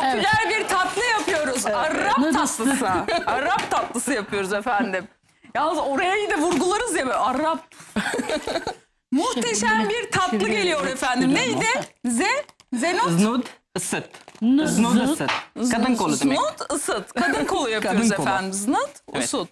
Popüler bir tatlı yapıyoruz. Arap tatlısı. Arap tatlısı yapıyoruz efendim. Yalnız oraya da vurgularız ya böyle Arap. Muhteşem bir tatlı geliyor efendim. Neydi? Z? Zenot? Znud ısıt. Znud ısıt. Kadın kolu demek. Snut ısıt. Kadın kolu yapıyoruz Kadın kolu. efendim. Snut Evet. ısıt.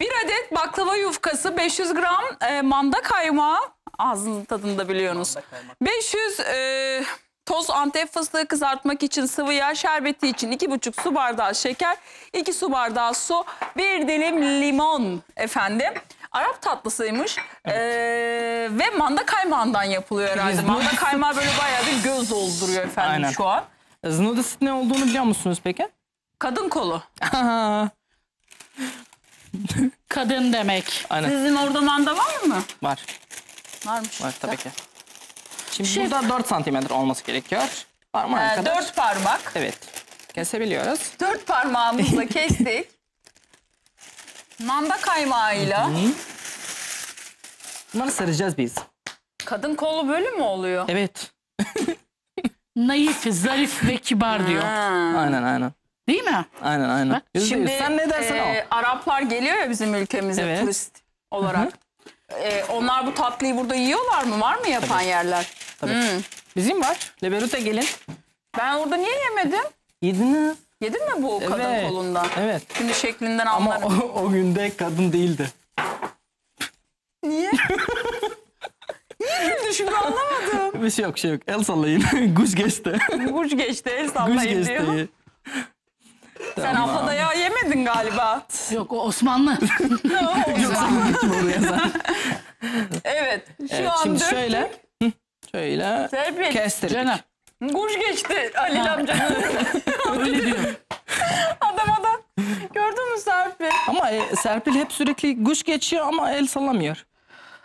Bir adet baklava yufkası, 500 gram e, manda kaymağı. Ağzının tadında biliyorsunuz. 500 e, toz antep fıstığı kızartmak için sıvı yağ, şerbeti için 2,5 su bardağı şeker, 2 su bardağı su, bir dilim limon efendim. Arap tatlısıymış E, ve manda kaymağından yapılıyor herhalde. Manda kaymağı böyle bayağı bir göz dolduruyor efendim Aynen. şu an. Znud ısıt ne olduğunu biliyor musunuz peki? Kadın kolu. Kadın demek. Aynen Sizin orada manda var mı? var. Varmış. Var tabii ki. Şimdi Şef- burada 4 santimetre olması gerekiyor. Parmağa Ee, kadar. dört parmak. Evet. Kesebiliyoruz. Dört parmağımızla kestik. Manda kaymağıyla. Bunları saracağız biz. Kadın kolu böyle mi oluyor? Evet. Naif, zarif ve kibar diyor. Ha. Aynen aynen. Değil mi? Aynen aynen. Bak, Yüzde yüz. Şimdi Sen ne dersen e, o. Araplar geliyor ya bizim ülkemize Evet. turist olarak. E, onlar bu tatlıyı burada yiyorlar mı? Var mı yapan yerler? Tabii. Hmm. Bizim var. Leberute gelin. Ben orada niye yemedim? Yediniz. Yedin mi bu kadın Evet. kolundan? Evet. Şimdi şeklinden Ama anlarım. o, o günde kadın değildi. Niye? Niye güldü şimdi anlamadım. Bir şey yok şey yok. El sallayın. Guş geçti. Burç geçti el Guş sallayın diyor. geçti. Sen haftada ya yemedin galiba. Yok o Osmanlı. Sen? evet. Şu Evet, an şimdi döktük. şöyle. Şöyle. Serpil. Kestirdik. Canım. Kuş geçti Halil amcanın. Öyle diyor. Adama da. Gördün mü Serpil? Ama e, Serpil hep sürekli guş geçiyor ama el sallamıyor.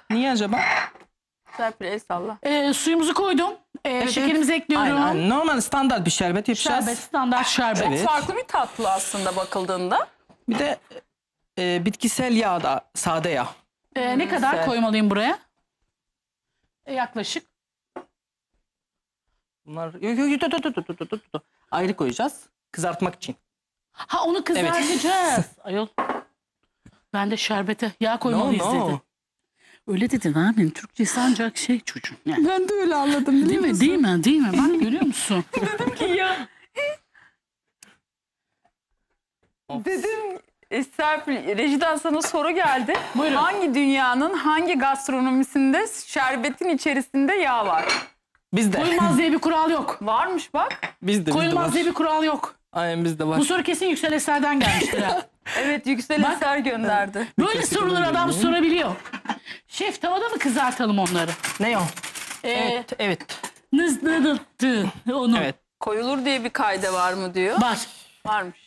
Niye acaba? Serpil el salla. Ee, suyumuzu koydum. Ee, şekerimizi ekliyorum. Aynen, aynen. Normal standart bir şerbet yapacağız. Şerbet, standart şerbet. Evet. Farklı bir tatlı aslında bakıldığında. Bir de e, bitkisel yağ da sade yağ. Ee, ne kadar koymalıyım buraya? Ee, yaklaşık. Bunlar yok yok yok dur, dur, dur, dur. ayrı koyacağız kızartmak için. Ha onu kızartacağız. Ayol. Ben de şerbete yağ koymalıyız dedi. Öyle dedi Nermin. Türkçesi ancak şey çocuğum. Yani. Ben de öyle anladım Değil mi? Değil mi? Değil mi? Bak görüyor musun? ya. Dedim e, Serpil, rejiden sana soru geldi. Buyurun. Hangi dünyanın hangi gastronomisinde şerbetin içerisinde yağ var? Bizde. Koyulmaz diye bir kural yok. Varmış bak. Bizde bizde Koyulmaz var. diye bir kural yok. Aynen bizde var. Bu soru kesin Yüksel Eser'den gelmiştir ha. Evet Yüksel Bak. Eser gönderdi. Böyle soruları adam sorabiliyor. Şef tavada mı kızartalım onları? Ne o? Ee, Evet evet. Nızdıdıttı onu. Evet. Koyulur diye bir kayda var mı diyor. Var. Varmış.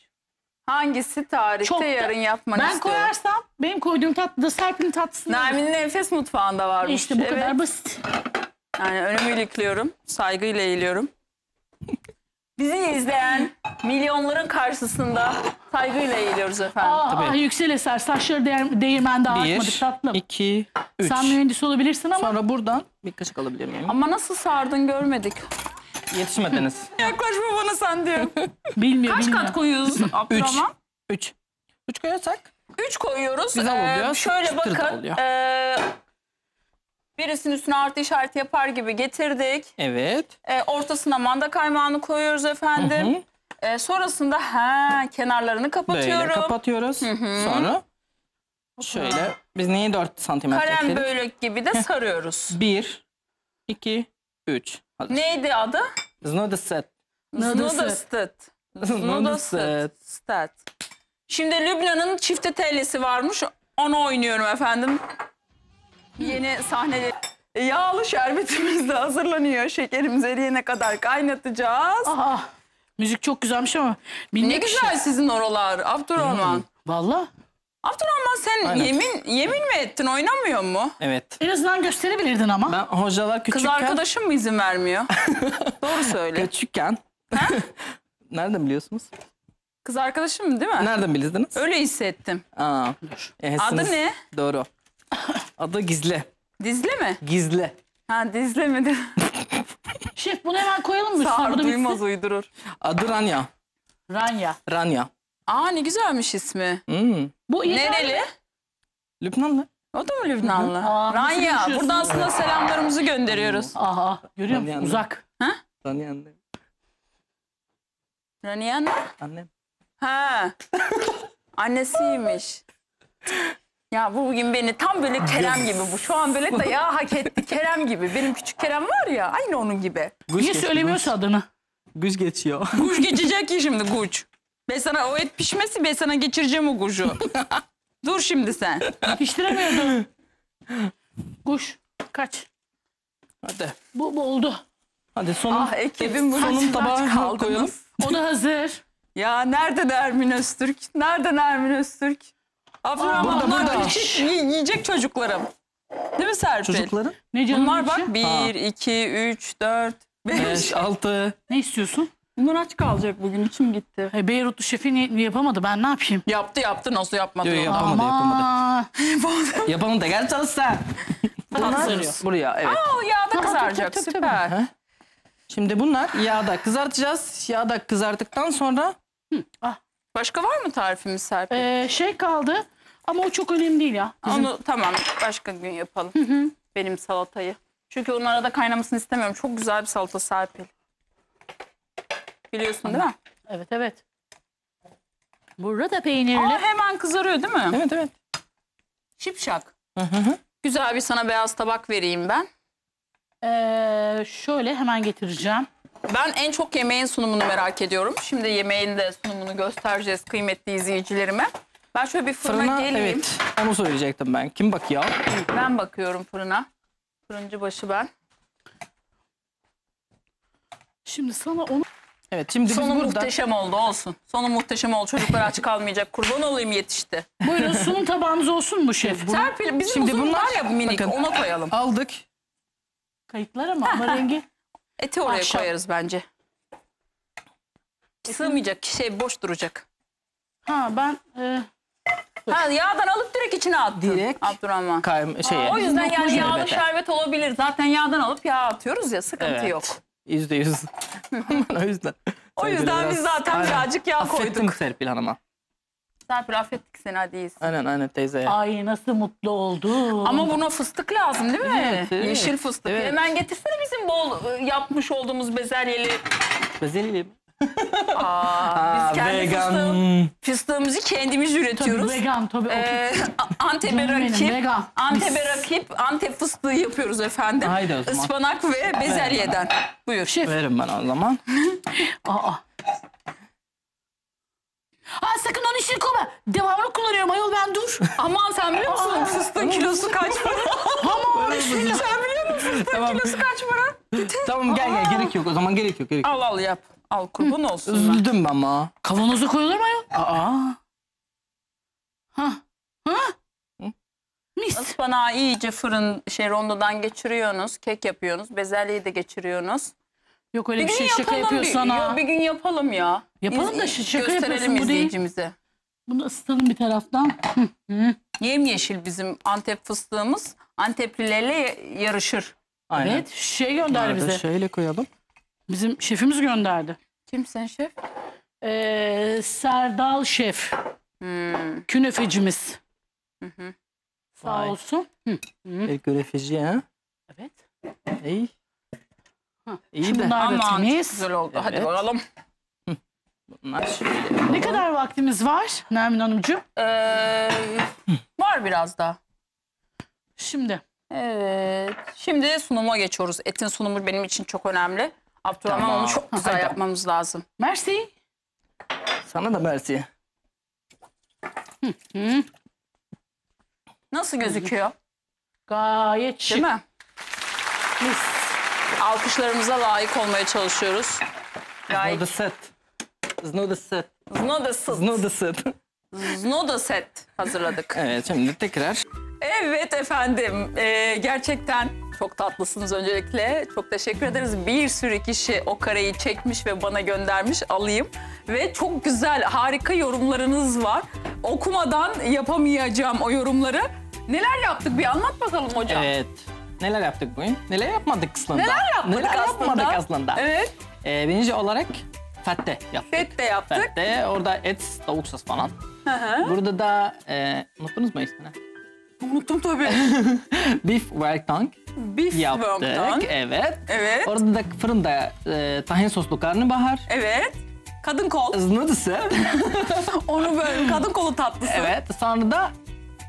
Hangisi tarihte Çok da- yarın yapmanı Ben istiyorum? koyarsam benim koyduğum tatlı da Serpil'in tatlısı. Nermin'in enfes mutfağında varmış. İşte bu Evet. kadar basit. Yani önümü ilikliyorum. Saygıyla eğiliyorum. Bizi izleyen milyonların karşısında saygıyla eğiliyoruz efendim. Aa, Tabii. ah, Yüksel Eser saçları değir, değirmende ağartmadık Bir, tatlım. iki, üç. Sen mühendis olabilirsin ama Sonra buradan bir kaşık alabilir miyim? Ama nasıl sardın görmedik. Yetişmediniz. Yaklaşma bana sen diyor. bilmiyor Kaç bilmiyor. kat koyuyoruz Abdurrahman? Üç. Üç koyarsak Üç koyuyoruz. Güzel oluyor, şöyle çıtır da bakın. oluyor. ee, birisinin üstüne artı işareti yapar gibi getirdik. evet. Ee, ortasına manda kaymağını koyuyoruz efendim. Hı. Ee, sonrasında ha kenarlarını kapatıyorum. Böyle kapatıyoruz. Sonra şöyle biz niye 4 santimetre Kalem ekledik? gibi de sarıyoruz. Bir, iki, üç. Hadi. Neydi adı? Znudset. Znudestet. Znudestet. Znudestet. Şimdi Lübnan'ın çifte tellesi varmış. Onu oynuyorum efendim. Yeni sahnede yağlı şerbetimiz de hazırlanıyor. Şekerimiz eriyene kadar kaynatacağız. Aa, müzik çok güzelmiş ama. ne bilmek güzel sizin oralar Abdurrahman. Valla. Abdurrahman sen Aynen. yemin yemin mi ettin oynamıyor mu? Evet. En azından gösterebilirdin ama. Ben hocalar Kız küçükken arkadaşım mı izin vermiyor? Doğru söyle. küçükken Nereden biliyorsunuz? Kız arkadaşım mı değil mi? Nereden bildiniz? Öyle hissettim. Aa, ehsiniz. Adı ne? Doğru. Adı gizli. Dizle mi? Gizli. Ha dizle mi? Şef bunu hemen koyalım mı? üstüne? Bu Sağır da duymaz bitsin. uydurur. Adı Ranya. Ranya. Ranya. Aa ne güzelmiş ismi. Hmm. Bu iyi Nereli? Lübnanlı. O da mı Lübnanlı? Aa, nasıl Ranya. yaşıyorsun? Buradan sana selamlarımızı gönderiyoruz. Aha görüyor musun? Uzak. Ranya annem. Raniyan mı? Annem. Ha. Annesiymiş. Ya bu bugün beni tam böyle Kerem gibi bu. Şu an böyle dayağı hak etti. Kerem gibi. Benim küçük Kerem var ya aynı onun gibi. Guş Niye geç- söylemiyorsa adını? Guş geçiyor. Kuş geçecek ki şimdi kuş. Ben sana o et pişmesi ben sana geçireceğim o kuşu. Dur şimdi sen. Yetiştiremiyordu. Kuş. Kaç. Hadi. Bu, bu oldu. Hadi sonun, Ah ekibim bu sonun tabağı koyalım. O da hazır. Ya nerede Ermin Öztürk? Nerede Ermin Öztürk? Abdurrahman bunlar küçük yi- yiyecek çocuklarım. Değil mi Serpil? Çocukların. Ne canım Bunlar bak 1, 2, 3, 4, 5. 5, 6. Ne istiyorsun? Bunlar aç kalacak bugün içim gitti. E, Beyrutlu şefin yapamadı. Ben ne yapayım? Yaptı yaptı nasıl yapmadı Yok, yapamadı yapamadı. Ama Yapalım da gel çalışsa. Kızarıyor. Buraya evet. O yağda kızaracak tabii, tabii, süper. Heh. Şimdi bunlar yağda kızartacağız. Yağda kızarttıktan sonra Başka var mı tarifimiz Serpil? e, şey kaldı. Ama o çok önemli değil ya. Bizim Onu tamam başka gün yapalım. Benim salatayı. Çünkü onun arada kaynamasını istemiyorum. Çok güzel bir salata Serpil. Biliyorsun değil mi? Evet evet. Burada peynirli. Aa, hemen kızarıyor değil mi? evet evet. Şipşak. Hı hı hı. Güzel bir sana beyaz tabak vereyim ben. Ee, şöyle hemen getireceğim. Ben en çok yemeğin sunumunu merak ediyorum. Şimdi yemeğin de sunumunu göstereceğiz kıymetli izleyicilerime. Ben şöyle bir fırına, Fırına geleyim. evet. Onu söyleyecektim ben. Kim bakıyor? Ben bakıyorum fırına. Fırıncı başı ben. Şimdi sana onu Evet şimdi biz Sonu burada muhteşem oldu olsun. Sonu muhteşem oldu. Çocuklar aç kalmayacak. Kurban olayım yetişti. buyurun sunum tabağımız olsun mu şef? Bu Serpil bizim Şimdi uzun bunlar- var ya bu minik bakın. ona koyalım. aldık. kayıtlar ama ama rengi. Eti oraya Ahşap. koyarız bence. Sığmayacak şey boş duracak. Ha ben e, Ha yağdan alıp direkt içine attın. Direkt. Abdurrahman. Kaym şeye. O yüzden yani yağlı Şerbete. şerbet olabilir. Zaten yağdan alıp yağ atıyoruz ya sıkıntı Evet. yok. Yüzde yüz. o yüzden. O yüzden biraz- biz zaten Aynen. birazcık yağ Affettim koyduk. Serpil Hanım'a. Serpil affettik seni hadi iyisin. Aynen aynen teyzeye. ay nasıl mutlu oldum. Ama buna fıstık lazım değil mi? Evet, evet. Yeşil fıstık. Evet. Hemen getirsene bizim bol e, yapmış olduğumuz bezelyeli. Bezelye mi? Aa, Aa, biz kendi vegan. fıstığım- fıstığımızı kendimiz tabii üretiyoruz. vegan tabii. Ee, Antep'e Canım benim, rakip, vegan. Antep'e rakip Antep fıstığı yapıyoruz efendim. Haydi o zaman. Ispanak ve bezelyeden. Buyur. Şef. Verin bana o zaman. Aa. Ha sakın onu işini koyma. Devamlı kullanıyorum ayol ben dur. Aman sen biliyor musun fıstığın kilosu kaç para? Ama bismillah. sen biliyor musun fıstığın Tamam. kilosu kaç para? tamam gel gel gerek yok o zaman gerek yok gerek yok. Al al yap. Al kurban olsun. ben. Üzüldüm ama. Kavanoza koyulur mu ayol? Aa. Ha. Ha? Mis. Ispanağı iyice fırın şey rondodan geçiriyorsunuz. Kek yapıyorsunuz. Bezelyeyi de geçiriyorsunuz. Yok öyle Bir şey şaka yapıyor bir, sana. Bir gün yapalım ya. Yapalım da şaka gösterelim yapıyorsun, bu değil. izleyicimize. Bunu ısıtalım bir taraftan. Hı, hı. Yemyeşil bizim Antep fıstığımız. Anteplilerle yarışır. Aynen. Evet şey Nerede? bize. Şöyle koyalım. Bizim şefimiz gönderdi. Kimsin şef? Ee, Serdal Şef. Hmm. Künefecimiz. Sağ Vay. olsun. Hı. Bir görefeci ha. Evet. İyi. Ha, İyi Şimdi de. bunlar da Aman çok temiz. güzel oldu. Hadi Evet. bakalım. Bunlar şöyle. Ne kadar vaktimiz var Nermin Hanımcığım? Ee, var biraz daha. Şimdi. Evet. Şimdi sunuma geçiyoruz. Etin sunumu benim için çok önemli. Abdurrahman Tamam. onu çok güzel Hadi. yapmamız lazım. Mersi. Sana da mersi. Hı. Nasıl gözüküyor? Gayet şık. Değil mi? Mis. Alkışlarımıza layık olmaya çalışıyoruz. It's not Gayet. the set. It's not the set. Znoda It's not the set. Znoda set hazırladık. evet şimdi tekrar. Evet efendim. Ee, gerçekten çok tatlısınız öncelikle. Çok teşekkür ederiz. Bir sürü kişi o kareyi çekmiş ve bana göndermiş. Alayım. Ve çok güzel, harika yorumlarınız var. Okumadan yapamayacağım o yorumları. Neler yaptık bir anlat bakalım hocam. Evet. Neler yaptık bugün? Neler yapmadık aslında? Neler yapmadık Neler aslında? yapmadık aslında? Evet. Ee, birinci olarak fette yaptık. Fette yaptık. Fette, orada et, tavuk sos falan. Hı hı. Burada da e, unuttunuz mu ismini? Unuttum tabii. Beef Wellington Beef yaptık. Evet. Evet. Orada da fırında e, tahin soslu karnabahar. Evet. Kadın kol. Iznıdısı. Onu böyle kadın kolu tatlısı. evet. Sonra da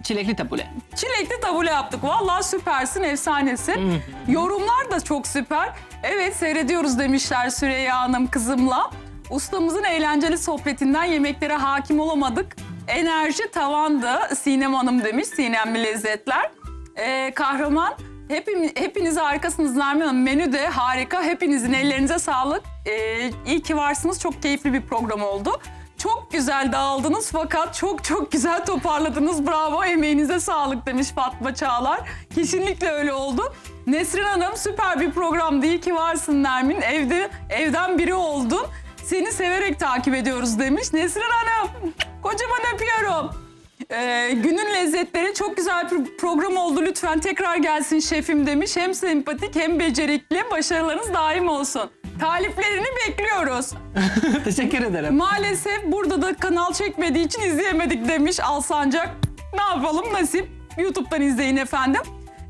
çilekli tabule. Çilekli tabule yaptık. Vallahi süpersin, efsanesin. Yorumlar da çok süper. Evet seyrediyoruz demişler Süreyya Hanım kızımla. Ustamızın eğlenceli sohbetinden yemeklere hakim olamadık. Enerji tavandı Sinem Hanım demiş. Sinemli lezzetler. Ee, kahraman hepimiz, hepiniz harikasınız Nermin Hanım. Menü de harika. Hepinizin ellerinize sağlık. Ee, iyi ki varsınız. Çok keyifli bir program oldu. Çok güzel dağıldınız fakat çok çok güzel toparladınız. Bravo emeğinize sağlık demiş Fatma Çağlar. Kesinlikle öyle oldu. Nesrin Hanım süper bir program değil ki varsın Nermin. Evde evden biri oldun. Seni severek takip ediyoruz demiş. Nesrin Hanım kocaman öpüyorum. Ee, günün lezzetleri çok güzel bir program oldu. Lütfen tekrar gelsin şefim demiş. Hem sempatik hem becerikli. Başarılarınız daim olsun. Taliplerini bekliyoruz. Teşekkür ederim. Maalesef burada da kanal çekmediği için izleyemedik demiş Alsancak. Ne yapalım nasip. YouTube'dan izleyin efendim.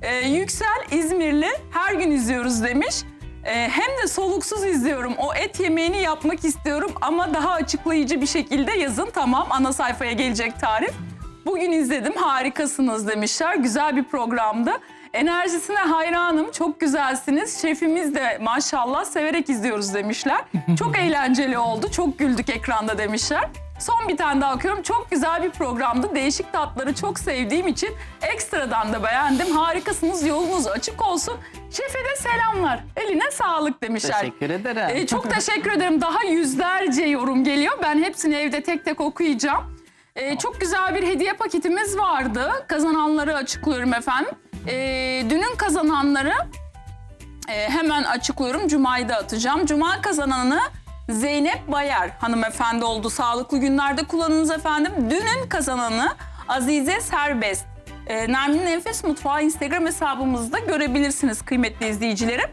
Ee, Yüksel İzmirli her gün izliyoruz demiş. Ee, hem de soluksuz izliyorum. O et yemeğini yapmak istiyorum ama daha açıklayıcı bir şekilde yazın. Tamam ana sayfaya gelecek tarif. Bugün izledim harikasınız demişler. Güzel bir programdı. Enerjisine hayranım. Çok güzelsiniz. Şefimiz de maşallah severek izliyoruz demişler. Çok eğlenceli oldu. Çok güldük ekranda demişler. Son bir tane daha okuyorum. Çok güzel bir programdı. Değişik tatları çok sevdiğim için ekstradan da beğendim. Harikasınız. Yolunuz açık olsun. Şefe de selamlar. Eline sağlık demişler. Teşekkür ederim. Ee, çok teşekkür ederim. Daha yüzlerce yorum geliyor. Ben hepsini evde tek tek okuyacağım. Ee, çok güzel bir hediye paketimiz vardı. Kazananları açıklıyorum efendim. Ee, dünün kazananları e, hemen açıklıyorum. Cuma'yı da atacağım. Cuma kazananı Zeynep Bayar hanımefendi oldu. Sağlıklı günlerde kullanınız efendim. Dünün kazananı Azize Serbest. E, Nermin'in Enfes Mutfağı Instagram hesabımızda görebilirsiniz kıymetli izleyicilerim.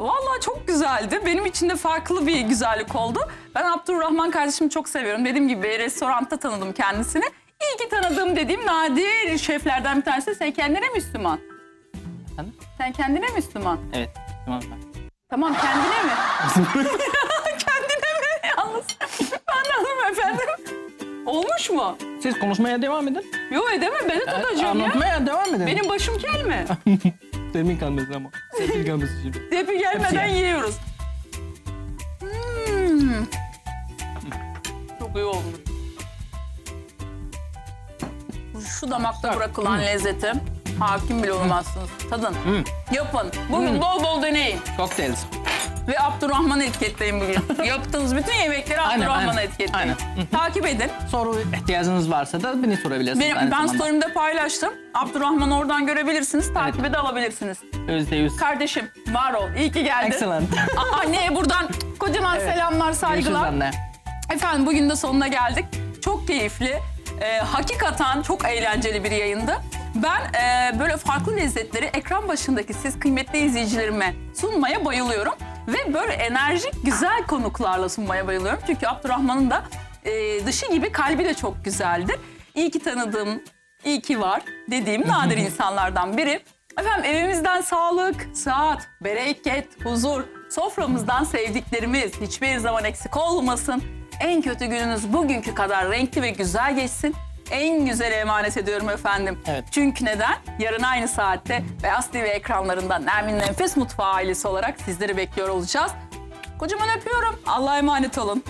Vallahi çok güzeldi. Benim için de farklı bir güzellik oldu. Ben Abdurrahman kardeşimi çok seviyorum. Dediğim gibi restoranda tanıdım kendisini. İyi ki tanıdığım dediğim nadir şeflerden bir tanesi. Sen kendine Müslüman. Efendim? Sen kendine Müslüman. Evet. Tamam ben. Tamam kendine mi? kendine mi? Yalnız anladım efendim. Olmuş mu? Siz konuşmaya devam edin. Yok edemem ben de tutacağım ya. Anlatmaya devam edin. Benim başım kel mi? Senin kalmasın ama. Senin kalmasın şimdi. Depi gelmeden Hepsi yiyoruz. Hmm. Çok iyi olmuş. Şu damakta bırakılan lezzeti hakim bile olamazsınız. Tadın. Yapın. Bugün bol bol deneyin. Cocktails. Ve Abdurrahman'ı etiketleyin bugün. Yaptığınız bütün yemekleri Aynen, Abdurrahman'a aynen. etiketleyin. Aynen. Takip edin. Soru ihtiyacınız varsa da beni sorabilirsiniz. Benim, aynı ben zamanda. story'imde paylaştım. Abdurrahman'ı oradan görebilirsiniz. Takibe de alabilirsiniz. Yüzde yüz. Kardeşim var ol. İyi ki geldin. Excellent. A- Anneye buradan kocaman selamlar, Görüşürüz saygılar. anne. Efendim bugün de sonuna geldik. Çok keyifli. Ee, hakikaten çok eğlenceli bir yayındı. Ben e, böyle farklı lezzetleri ekran başındaki siz kıymetli izleyicilerime sunmaya bayılıyorum. Ve böyle enerjik güzel konuklarla sunmaya bayılıyorum. Çünkü Abdurrahman'ın da e, dışı gibi kalbi de çok güzeldir. İyi ki tanıdığım, iyi ki var dediğim nadir insanlardan biri. Efendim evimizden sağlık, saat, bereket, huzur, soframızdan sevdiklerimiz hiçbir zaman eksik olmasın. En kötü gününüz bugünkü kadar renkli ve güzel geçsin. En güzel emanet ediyorum efendim. Evet. Çünkü neden? Yarın aynı saatte Beyaz TV ekranlarında Nermin Nefes Mutfağı ailesi olarak sizleri bekliyor olacağız. Kocaman öpüyorum. Allah'a emanet olun.